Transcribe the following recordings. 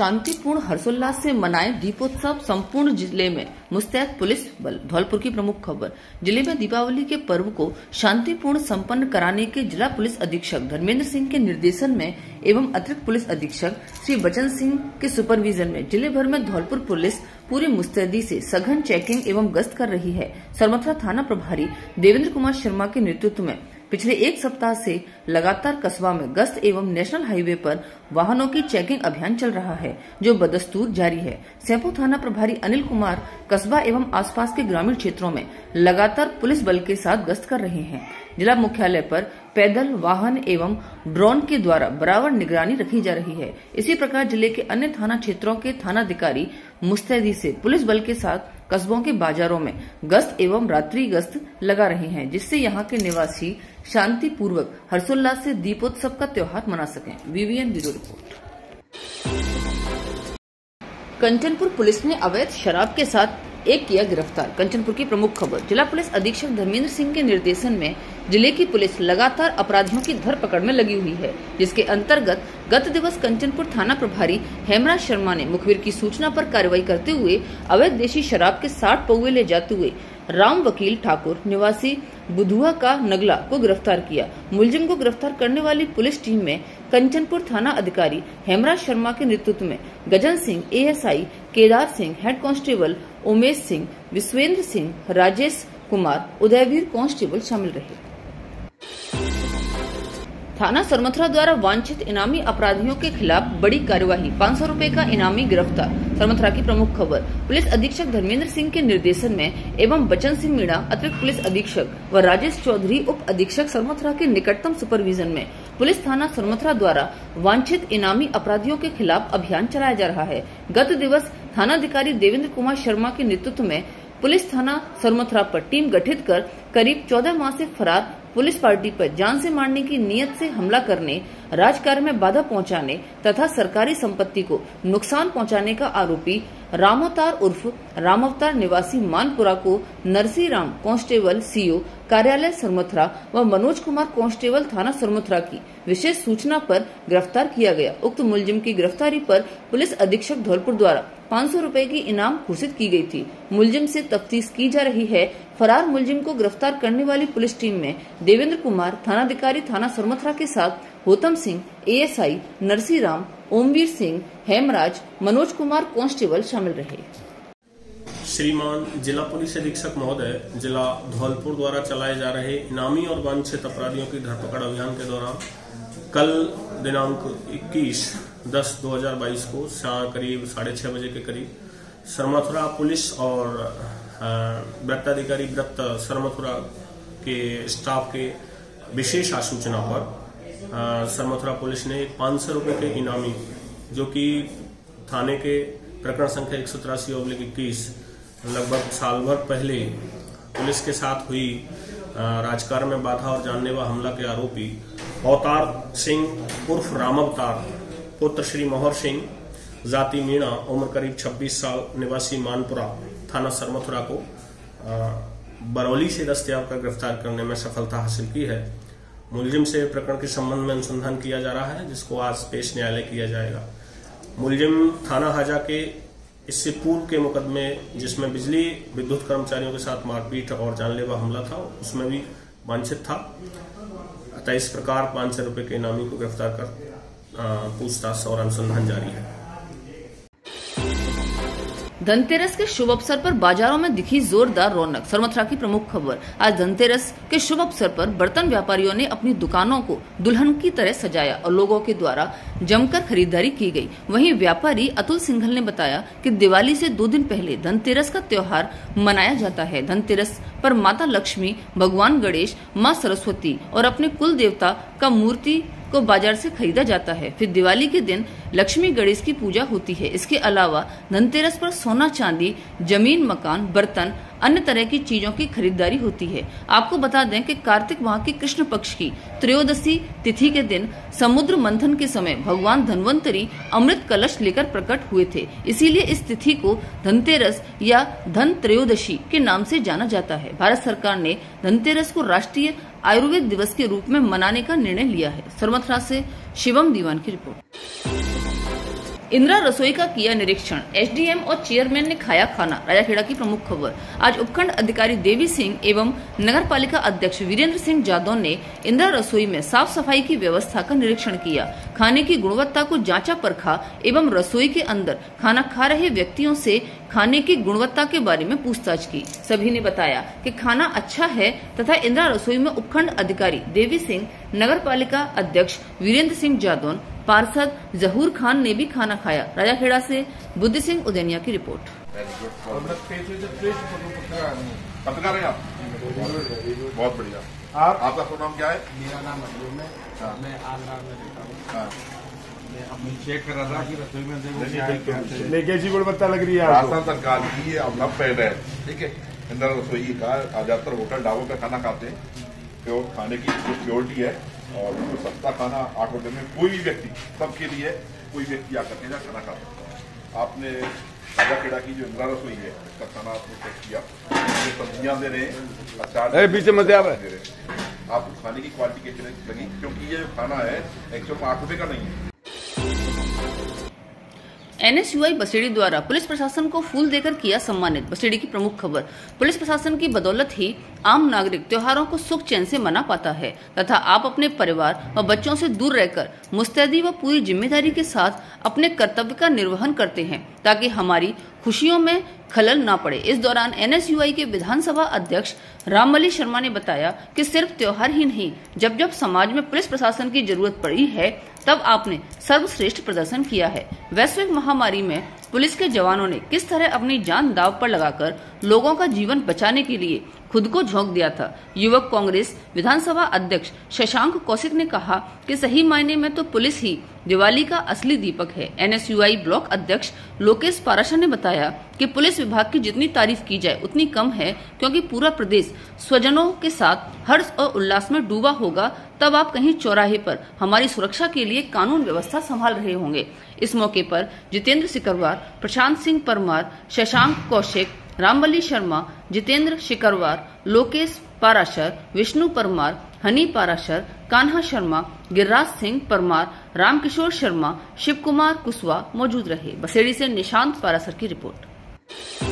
शांतिपूर्ण हर्षोल्लास से मनाए दीपोत्सव संपूर्ण ज़िले में। मुस्तैद पुलिस बल, धौलपुर की प्रमुख खबर। ज़िले में दीपावली के पर्व को शांतिपूर्ण संपन्न कराने के जिला पुलिस अधीक्षक धर्मेंद्र सिंह के निर्देशन में एवं अतिरिक्त पुलिस अधीक्षक श्री बचन सिंह के सुपरविजन में ज़िले भर में धौलपुर पुलिस पूरी मुस्तैदी से सघन चेकिंग एवं गश्त कर रही है। सरमथुरा थाना प्रभारी देवेंद्र कुमार शर्मा के नेतृत्व में पिछले एक सप्ताह से लगातार कस्बा में गश्त एवं नेशनल हाईवे पर वाहनों की चेकिंग अभियान चल रहा है, जो बदस्तूर जारी है। सैंपू थाना प्रभारी अनिल कुमार कस्बा एवं आसपास के ग्रामीण क्षेत्रों में लगातार पुलिस बल के साथ गश्त कर रहे हैं। जिला मुख्यालय पर पैदल वाहन एवं ड्रोन के द्वारा बराबर निगरानी रखी जा रही है। इसी प्रकार ज़िले के अन्य थाना क्षेत्रों के थानाधिकारी मुस्तैदी से पुलिस बल के साथ कस्बों के बाजारों में गश्त एवं रात्रि गश्त लगा रहे हैं, जिससे यहाँ के निवासी शांति पूर्वक हर्षोल्लास से दीपोत्सव का त्योहार मना सकें। VVN bureau report. Kanchanpur police ने अवैध शराब के साथ एक किया गिरफ़्तार। कंचनपुर की प्रमुख खबर। जिला पुलिस अधीक्षक धर्मेंद्र सिंह के निर्देशन में ज़िले की पुलिस लगातार अपराधियों की धरपकड़ में लगी हुई है, जिसके अंतर्गत गत दिवस कंचनपुर थाना प्रभारी हेमराज शर्मा ने मुखबिर की सूचना पर कार्रवाई करते हुए अवैध देशी शराब के साठ पौवे ले जाते हुए राम वकील ठाकुर, निवासी बुधुआ का नगला को गिरफ़्तार किया। मुलजिम को गिरफ़्तार करने वाली पुलिस टीम में कंचनपुर थाना अधिकारी हेमराज शर्मा के नेतृत्व में Gajan Singh, ASI Kedar Singh, head constable Umesh Singh, Vishvendra Singh, Rajesh Kumar, Udayveer constable शामिल रहे। थाना सरमथुरा द्वारा वांछित इनामी अपराधियों के खिलाफ बड़ी कार्यवाही, पाँच सौ रूपए का इनामी गिरफ़्तार, सरमथुरा की प्रमुख खबर। पुलिस अधीक्षक धर्मेंद्र सिंह के निर्देशन में एवं बचन सिंह मीणा, अतिरिक्त पुलिस अधीक्षक व राजेश चौधरी उप अधीक्षक सरमथुरा के निकटतम सुपरविजन में पुलिस थाना सुरमथरा द्वारा वांछित इनामी अपराधियों के खिलाफ अभियान चलाया जा रहा है। गत दिवस थानाधिकारी देवेंद्र कुमार शर्मा के नेतृत्व में पुलिस थाना सरमथुरा पर टीम गठित कर करीब चौदह माह से फरार पुलिस पार्टी पर जान से मारने की नीयत से हमला करने राजकार्य में बाधा पहुँचाने तथा सरकारी संपत्ति को नुकसान पहुँचाने का आरोपी रामोतार उर्फ़ रामवतार निवासी मानपुरा को नरसी राम कांस्टेबल सीओ कार्यालय सरमथुरा व मनोज कुमार कांस्टेबल थाना सरमथुरा की विशेष सूचना पर गिरफ़्तार किया गया। उक्त मुलजिम की गिरफ्तारी पर पुलिस अधीक्षक धौलपुर द्वारा पाँच सौ की इनाम घोषित की गई थी। मुलजिम से तफ्तीश की जा रही है। फरार मुलजिम को गिरफ़्तार करने वाली पुलिस टीम में देवेंद्र कुमार, थानाधिकारी थाना सरमथरा के साथ होतम सिंह एएसआई नरसीराम ओमवीर सिंह, हेमराज, मनोज कुमार कांस्टेबल शामिल रहे। श्रीमान जिला पुलिस अधीक्षक महोदय, जिला धौलपुर द्वारा चलाए जा रहे इनामी और वांछित अपराधियों की धरपकड़ अभियान के दौरान कल दिनांक 21 दस 2022 को करीब साढ़े छह बजे के करीब सरमथुरा पुलिस और वृत्ताधिकारी वृत्त सरमथुरा के स्टाफ के विशेष आसूचना पर सरमथुरा पुलिस ने एक पाँच सौ रुपये के इनामी, जो कि थाने के प्रकरण संख्या एक सौ तिरासी ओब्लिक इक्कीस, लगभग साल भर पहले पुलिस के साथ हुई राजकार्य में बाधा और जानलेवा हमला के आरोपी अवतार सिंह उर्फ़ राम अवतार पुत्र श्री मोहर सिंह, जाति मीणा, उम्र करीब 26 साल, निवासी मानपुरा थाना सरमथुरा को बरौली से दस्तियाब कर गिरफ़्तार करने में सफलता हासिल की है। मुलजिम से प्रकरण के संबंध में अनुसंधान किया जा रहा है, जिसको आज पेश न्यायालय किया जाएगा। मुलजिम थाना हाजा के, इससे पूर्व के मुकदमे, जिसमें बिजली, विद्युत कर्मचारियों के साथ मारपीट और जानलेवा हमला था, उसमें भी वांछित था। अतः इस प्रकार पाँच सौ रुपये के इनामी को गिरफ़्तार कर पूछताछ और अनुसंधान जारी है। धनतेरस के शुभ अवसर पर बाजारों में दिखी जोरदार रौनक। सरमथरा की प्रमुख खबर, आज धनतेरस के शुभ अवसर पर बर्तन व्यापारियों ने अपनी दुकानों को दुल्हन की तरह सजाया और लोगों के द्वारा जमकर खरीदारी की गई। वहीं व्यापारी अतुल सिंघल ने बताया कि दिवाली से दो दिन पहले धनतेरस का त्योहार मनाया जाता है। धनतेरस पर माता लक्ष्मी, भगवान गणेश, माँ सरस्वती और अपने कुल देवता का मूर्ति को बाज़ार से खरीदा जाता है। फिर दिवाली के दिन लक्ष्मी गणेश की पूजा होती है। इसके अलावा धनतेरस पर सोना, चांदी, ज़मीन, मकान, बर्तन, अन्य तरह की चीज़ों की खरीदारी होती है। आपको बता दें कि कार्तिक माह की कृष्ण पक्ष की त्रयोदशी तिथि के दिन समुद्र मंथन के समय भगवान धनवंतरी अमृत कलश लेकर प्रकट हुए थे। इसीलिए इस तिथि को धनतेरस या धन त्रयोदशी के नाम से जाना जाता है। भारत सरकार ने धनतेरस को राष्ट्रीय आयुर्वेद दिवस के रूप में मनाने का निर्णय लिया है। सरमथरा से शिवम दीवान की रिपोर्ट। इंदिरा रसोई का किया निरीक्षण। एसडीएम और चेयरमैन ने खाया खाना। राजाखेड़ा की प्रमुख खबर। आज उपखंड अधिकारी देवी सिंह एवं नगर पालिका अध्यक्ष वीरेंद्र सिंह जादव ने इंदिरा रसोई में साफ़ सफ़ाई की व्यवस्था का निरीक्षण किया। खाने की गुणवत्ता को जांचा परखा एवं रसोई के अंदर खाना खा रहे व्यक्तियों से खाने की गुणवत्ता के बारे में पूछताछ की। सभी ने बताया कि खाना अच्छा है तथा इंदिरा रसोई में उपखंड अधिकारी देवी सिंह नगर पालिका अध्यक्ष वीरेंद्र सिंह जादौन पार्षद जहूर खान ने भी खाना खाया। राजा खेड़ा से बुद्धि सिंह उदैनिया की रिपोर्ट। पत्रकार हैं आप बहुत बढ़िया। आप? आपका नाम क्या है? मेरा नाम अजूम है। हाँ। मैं आंध्रा में रहता हूँ। हाँ, मैं अपनी चेक कर रहा था कि रसोई में है। है। नहीं कैसी गुणवत्ता लग रही है राजस्थान सरकार की ये पहल है ठीक है? इंदिरा रसोई का ज़्यादातर होटल ढाबों पे खाना खाते हैं। प्योर खाने की जो प्योरिटी है और जो सस्ता खाना आठ रुपए में कोई भी व्यक्ति सबके लिए कोई व्यक्ति आकर के ना खाना खा सकता है। आपने राजा खेड़ा की जो इंदिरा रसोई है उसका खाना आपने चेक किया। ये सब्ज़ियाँ दे रहे हैं अचार पीछे। दे रहे हैं। आपको खाने की क्वालिटी कैसी लगी? क्योंकि ये खाना है एक सौ आठ रुपये का नहीं है। एनएसयूआई बसेड़ी द्वारा पुलिस प्रशासन को फूल देकर किया सम्मानित। बसेड़ी की प्रमुख खबर, पुलिस प्रशासन की बदौलत ही आम नागरिक त्योहारों को सुख चैन से मना पाता है, तथा आप अपने परिवार व बच्चों से दूर रहकर मुस्तैदी व पूरी ज़िम्मेदारी के साथ अपने कर्तव्य का निर्वहन करते हैं, ताकि हमारी खुशियों में खलल ना पड़े। इस दौरान एनएसयूआई के विधानसभा अध्यक्ष रामबली शर्मा ने बताया कि सिर्फ़ त्योहार ही नहीं जब जब समाज में पुलिस प्रशासन की ज़रूरत पड़ी है तब आपने सर्वश्रेष्ठ प्रदर्शन किया है। वैश्विक महामारी में पुलिस के जवानों ने किस तरह अपनी जान दाव पर लगाकर लोगों का जीवन बचाने के लिए खुद को झोंक दिया था। युवक कांग्रेस विधानसभा अध्यक्ष शशांक कौशिक ने कहा कि सही मायने में तो पुलिस ही दिवाली का असली दीपक है। एनएसयूआई ब्लॉक अध्यक्ष लोकेश पाराशर ने बताया कि पुलिस विभाग की जितनी तारीफ़ की जाए, उतनी कम है, क्योंकि पूरा प्रदेश स्वजनों के साथ हर्ष और उल्लास में डूबा होगा, तब आप कहीं चौराहे पर हमारी सुरक्षा के लिए कानून व्यवस्था संभाल रहे होंगे। इस मौके पर जितेंद्र सिकरवार, प्रशांत सिंह परमार, शशांक कौशिक रामबली शर्मा, जितेंद्र शिकरवार लोकेश पाराशर, विष्णु परमार, हनी पाराशर, कान्हा शर्मा, गिरिराज सिंह परमार, रामकिशोर शर्मा शिव कुमार कुशवा मौजूद रहे। बसेड़ी से निशांत पारासर की रिपोर्ट।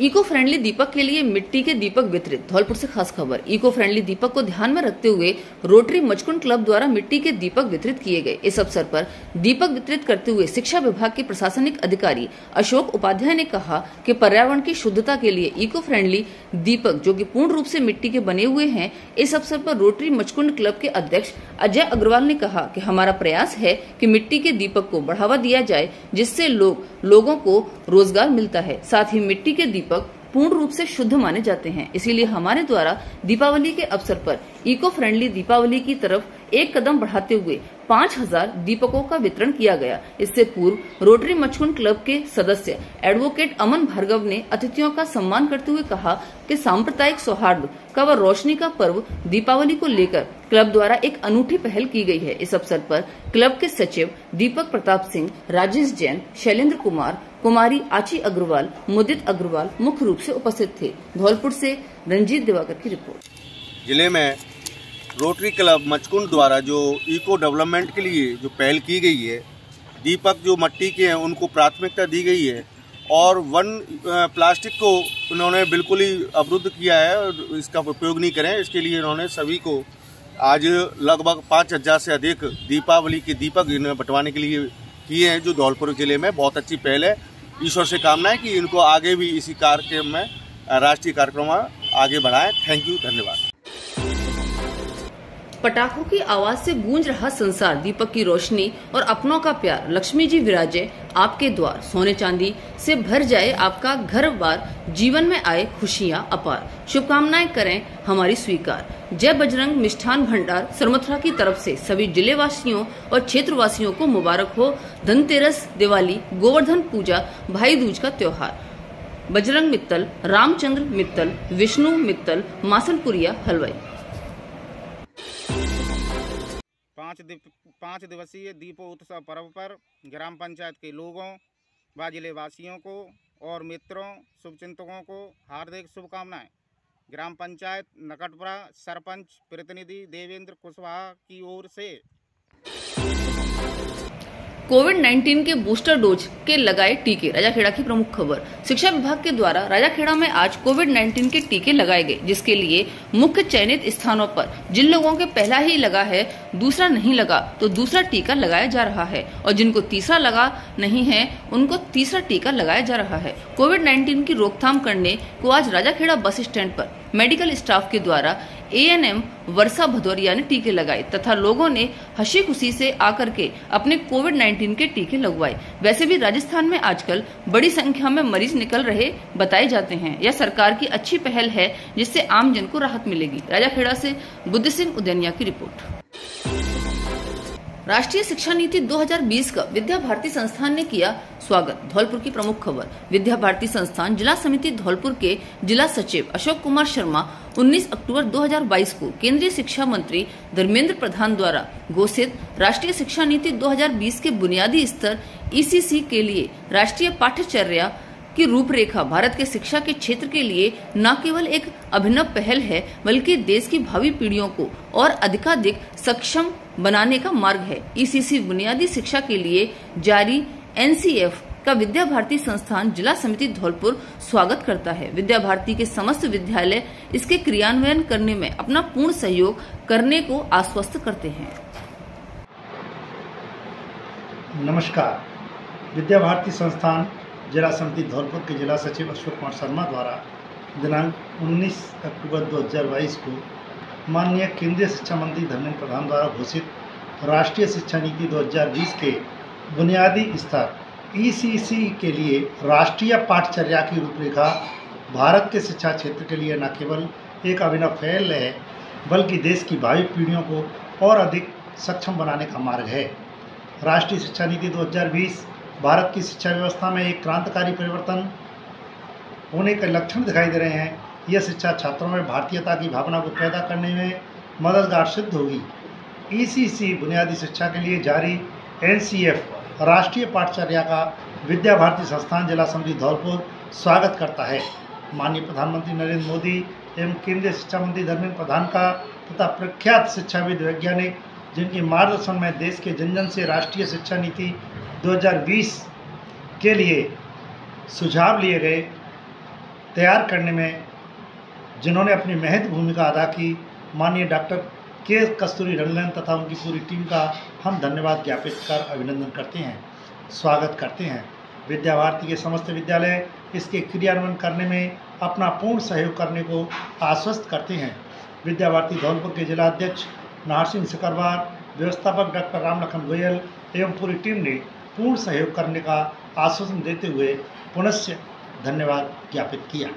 इको फ्रेंडली दीपक के लिए मिट्टी के दीपक वितरित, धौलपुर से खास खबर। इको फ्रेंडली दीपक को ध्यान में रखते हुए रोटरी मचकुंड क्लब द्वारा मिट्टी के दीपक वितरित किए गए। इस अवसर पर दीपक वितरित करते हुए शिक्षा विभाग के प्रशासनिक अधिकारी अशोक उपाध्याय ने कहा कि पर्यावरण की शुद्धता के लिए इको फ्रेंडली दीपक, जो की पूर्ण रूप से मिट्टी के बने हुए हैं, इस अवसर पर रोटरी मचकुंड क्लब के अध्यक्ष अजय अग्रवाल ने कहा कि हमारा प्रयास है कि मिट्टी के दीपक को बढ़ावा दिया जाए, जिससे लोग को रोज़गार मिलता है। साथ ही मिट्टी के दीपक पूर्ण रूप से शुद्ध माने जाते हैं। इसीलिए हमारे द्वारा दीपावली के अवसर पर इको फ्रेंडली दीपावली की तरफ़ एक कदम बढ़ाते हुए पाँच हज़ार दीपकों का वितरण किया गया। इससे पूर्व रोटरी मचकुंड क्लब के सदस्य एडवोकेट अमन भार्गव ने अतिथियों का सम्मान करते हुए कहा कि सांप्रदायिक सौहार्द का व रोशनी का पर्व दीपावली को लेकर क्लब द्वारा एक अनूठी पहल की गई है। इस अवसर पर क्लब के सचिव दीपक प्रताप सिंह, राजेश जैन, शैलेंद्र कुमार, कुमारी आची अग्रवाल, मुदित अग्रवाल मुख्य रूप से उपस्थित थे। धौलपुर से रंजीत दिवाकर की रिपोर्ट। ज़िले में रोटरी क्लब मचकुंड द्वारा जो इको डेवलपमेंट के लिए जो पहल की गई है, दीपक जो मट्टी के हैं, उनको प्राथमिकता दी गई है और वन प्लास्टिक को उन्होंने बिल्कुल ही अवरुद्ध किया है और इसका उपयोग नहीं करें। इसके लिए उन्होंने सभी को आज लगभग पाँच हज़ार से अधिक दीपावली के दीपक इन्हें बंटवाने के लिए किए हैं, जो धौलपुर ज़िले में बहुत अच्छी पहल है। ईश्वर से कामना है कि इनको आगे भी इसी कार्यक्रम में, राष्ट्रीय कार्यक्रम आगे बढ़ाएँ। थैंक यू, धन्यवाद। पटाखों की आवाज़ से गूंज रहा संसार, दीपक की रोशनी और अपनों का प्यार। लक्ष्मी जी विराजे आपके द्वार। सोने चांदी से भर जाए आपका घर बार जीवन में आए खुशियाँ अपार। शुभकामनाएँ करें हमारी स्वीकार। जय बजरंग, मिष्ठान भंडार। सरमथुरा की तरफ़ से सभी ज़िले वासियों और क्षेत्रवासियों को मुबारक हो। धनतेरस, दिवाली, गोवर्धन पूजा भाई दूज का त्योहार। बजरंग मित्तल, रामचंद्र मित्तल, विष्णु मित्तल मासलपुरिया हलवाई। पाँच दिव, पाँच दिवसीय दीपोत्सव पर्व पर ग्राम पंचायत के लोगों व ज़िले वासियों को और मित्रों, शुभचिंतकों को हार्दिक शुभकामनाएँ। ग्राम पंचायत नकटपुरा सरपंच प्रतिनिधि देवेंद्र कुशवाहा की ओर से कोविड 19 के बूस्टर डोज के लगाए टीके। राजाखेड़ा की प्रमुख खबर। शिक्षा विभाग के द्वारा राजाखेड़ा में आज कोविड 19 के टीके लगाए गए, जिसके लिए मुख्य चयनित स्थानों पर जिन लोगों के पहला ही लगा है, दूसरा नहीं लगा तो दूसरा टीका लगाया जा रहा है। और जिनको तीसरा लगा नहीं है, उनको तीसरा टीका लगाया जा रहा है। कोविड 19 की रोकथाम करने को आज राजाखेड़ा बस स्टैंड पर मेडिकल स्टाफ के द्वारा एएनएम वर्षा भदौरिया ने टीके लगाए तथा लोगों ने हँसी खुशी से आकर के अपने कोविड 19 के टीके लगवाए। वैसे भी राजस्थान में आजकल बड़ी संख्या में मरीज़ निकल रहे बताए जाते हैं। यह सरकार की अच्छी पहल है जिससे आमजन को राहत मिलेगी। राजा खेड़ा ऐसी बुद्ध सिंह उदैनिया की रिपोर्ट। राष्ट्रीय शिक्षा नीति 2020 का विद्या भारती संस्थान ने किया स्वागत। धौलपुर की प्रमुख खबर। विद्या भारती संस्थान जिला समिति धौलपुर के जिला सचिव अशोक कुमार शर्मा 19 अक्टूबर 2022 को केंद्रीय शिक्षा मंत्री धर्मेंद्र प्रधान द्वारा घोषित राष्ट्रीय शिक्षा नीति 2020 के बुनियादी स्तर ईसीसी के लिए राष्ट्रीय पाठ्यचर्या की रूपरेखा भारत के शिक्षा के क्षेत्र के लिए न केवल एक अभिनव पहल है, बल्कि देश की भावी पीढ़ियों को और अधिकाधिक सक्षम बनाने का मार्ग है। ईसीसी बुनियादी शिक्षा के लिए जारी एनसीएफ का विद्या भारती संस्थान जिला समिति धौलपुर स्वागत करता है। विद्या भारती के समस्त विद्यालय इसके क्रियान्वयन करने में अपना पूर्ण सहयोग करने को आश्वस्त करते हैं। नमस्कार। विद्या भारती संस्थान जिला समिति धौलपुर के जिला सचिव अशोक कुमार शर्मा द्वारा दिनांक 19 अक्टूबर 2022 को माननीय केंद्रीय शिक्षा मंत्री धर्मेंद्र प्रधान द्वारा घोषित राष्ट्रीय शिक्षा नीति 2020 के बुनियादी स्तर ईसीसी के लिए राष्ट्रीय पाठचर्या की रूपरेखा भारत के शिक्षा क्षेत्र के लिए न केवल एक अभिनव फैल है, बल्कि देश की भावी पीढ़ियों को और अधिक सक्षम बनाने का मार्ग है। राष्ट्रीय शिक्षा नीति 2020 भारत की शिक्षा व्यवस्था में एक क्रांतिकारी परिवर्तन होने के लक्षण दिखाई दे रहे हैं। यह शिक्षा छात्रों में भारतीयता की भावना को पैदा करने में मददगार सिद्ध होगी। ईसीसी बुनियादी शिक्षा के लिए जारी एनसीएफ राष्ट्रीय पाठचर्या का विद्या भारती संस्थान, जिला समिति धौलपुर, स्वागत करता है। माननीय प्रधानमंत्री नरेंद्र मोदी एवं केंद्रीय शिक्षा मंत्री धर्मेंद्र प्रधान का तथा प्रख्यात शिक्षाविद वैज्ञानिक जिनके मार्गदर्शन में देश के जन जन से राष्ट्रीय शिक्षा नीति 2020 के लिए सुझाव लिए गए, तैयार करने में जिन्होंने अपनी महत्व भूमिका अदा की, माननीय डॉक्टर के कस्तूरी रंगन तथा उनकी पूरी टीम का हम धन्यवाद ज्ञापित कर अभिनंदन करते हैं, स्वागत करते हैं। विद्या भारती के समस्त विद्यालय इसके क्रियान्वयन करने में अपना पूर्ण सहयोग करने को आश्वस्त करते हैं। विद्या भारती धौलपुर के जिला अध्यक्ष नाहर सिंह सिकरवार, व्यवस्थापक डॉक्टर राम लखन गोयल एवं पूरी टीम ने पूर्ण सहयोग करने का आश्वासन देते हुए पुनः धन्यवाद ज्ञापित किया।